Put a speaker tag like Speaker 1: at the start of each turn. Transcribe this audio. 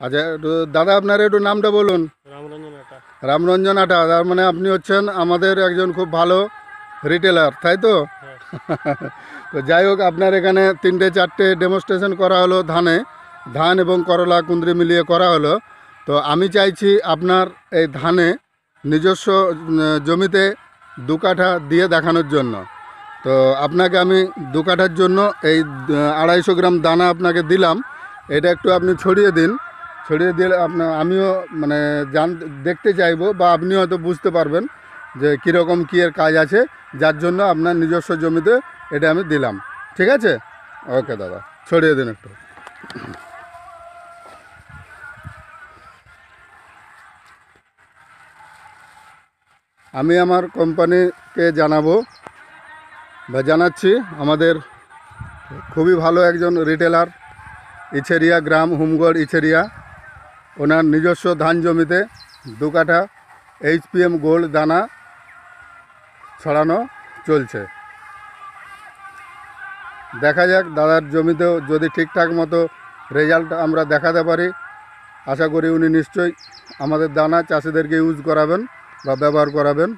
Speaker 1: আচ্ছা একটু দাদা আপনার একটু নামটা বলুন।
Speaker 2: রামরঞ্জন
Speaker 1: আটা। তার মানে আপনি হচ্ছেন আমাদের একজন খুব ভালো রিটেলার তাই তো?
Speaker 2: হ্যাঁ।
Speaker 1: তো যাই হোক আপনার এখানে তিনটে চারটে ডেমনস্ট্রেশন করা হলো ধানে। ধান এবং করলা কুঁদরি মিলিয়ে করা হলো। তো আমি চাইছি আপনার এই ধানে নিজস্ব জমিতে দু কাঠা দিয়ে দেখানোর জন্য। তো আপনাকে আমি দু কাঠার জন্য এই আড়াইশো গ্রাম দানা আপনাকে দিলাম। এটা একটু আপনি ছড়িয়ে দিন। ছড়িয়ে দিলে আপনার, আমিও মানে জান, দেখতে চাইব বা আপনি হয়তো বুঝতে পারবেন যে কীরকম কী এর কাজ আছে, যার জন্য আপনার নিজস্ব জমিতে এটা আমি দিলাম। ঠিক আছে? ওকে দাদা, ছড়িয়ে দিন একটু। আমি আমার কোম্পানিকে জানাব বা জানাচ্ছি, আমাদের খুবই ভালো একজন রিটেলার ইছেরিয়া গ্রাম, হুমগড় ইছেরিয়া। ওনার নিজস্ব ধান জমিতে দু কাঠা এইচপিএম গোল্ড দানা ছড়ানো চলছে। দেখা যাক দাদার জমিতেও যদি ঠিকঠাক মতো রেজাল্ট আমরা দেখাতে পারি, আশা করি উনি নিশ্চয়ই আমাদের দানা চাষিদেরকে ইউজ করাবেন বা ব্যবহার করাবেন।